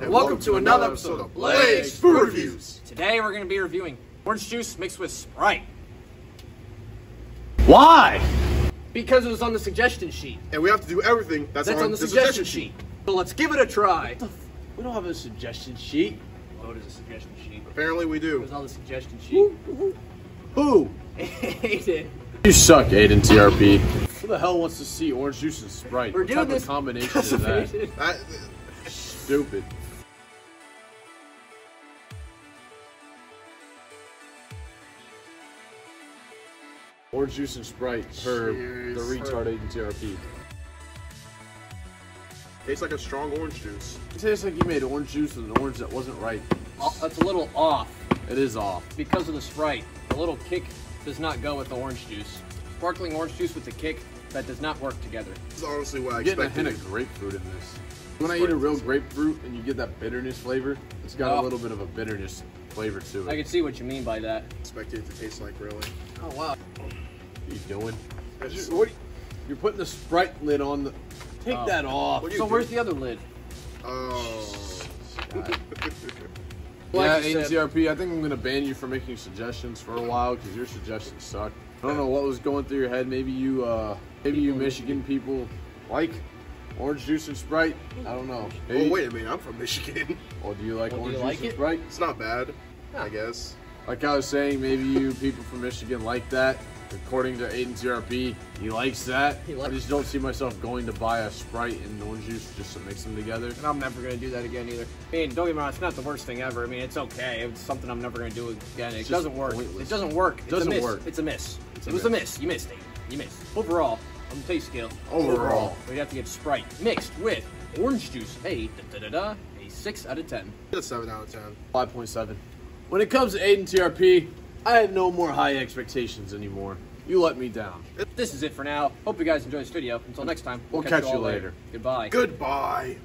and welcome to another episode of Blake's Food Reviews. Today we're going to be reviewing orange juice mixed with Sprite Why? because it was on the suggestion sheet. And we have to do everything that's, That's on the suggestion sheet. So let's give it a try. We don't have a suggestion sheet. Oh, it is a suggestion sheet. Apparently we It do. was on the suggestion sheet. Who? Aiden. You suck, Aiden TRP. Who the hell wants to see orange juice and Sprite? We're what doing type this of combination is of that? That, Stupid. Orange juice and Sprite per Cheers. the retard Aiden TRP. tastes like a strong orange juice. It tastes like you made orange juice with an orange that wasn't ripe. Oh, That's a little off It is off. because of the Sprite. The little kick does not go with the orange juice. Sparkling orange juice with the kick, that does not work together. This is honestly what I I'm getting a expected. hint of grapefruit in this. When I eat a real grapefruit and you get that bitterness flavor, it's got Oh. a little bit of a bitterness flavor to it. I can see what you mean by that. expected it to taste like really. Oh, wow. What are you doing? Just, what, you're putting the Sprite lid on the. Take Oh. that off. What do you So do? where's the other lid? Oh. Yeah, Like you said- ATRP, I think I'm gonna ban you from making suggestions for a while because your suggestions suck. I don't know what was going through your head. Maybe you, uh, maybe you Michigan people like orange juice and Sprite. I don't know. Maybe, Oh wait a minute, I'm from Michigan. Or do you like Well, orange you juice like and? Sprite? It's not bad, I guess. Like I was saying, maybe you people from Michigan like that. According to Aiden TRP, he likes that. He I likes- just don't see myself going to buy a Sprite and orange juice just to mix them together. And I'm never gonna do that again either. I mean, don't get me wrong, it's not the worst thing ever. I mean, it's okay. It's something I'm never gonna do again. It just doesn't work. pointless. It doesn't work. It's Doesn't a miss. work. It's a miss. It's a it was a miss. miss. You missed, Dave. You missed. Overall, on the taste scale, Overall. we'd have to give Sprite mixed with orange juice a da da da da a six out of ten. It's a seven out of ten. 5.7. When it comes to Aiden TRP, I have no more high expectations anymore. You let me down. This is it for now. Hope you guys enjoyed this video. Until next time, We'll catch you all later. Goodbye. Goodbye.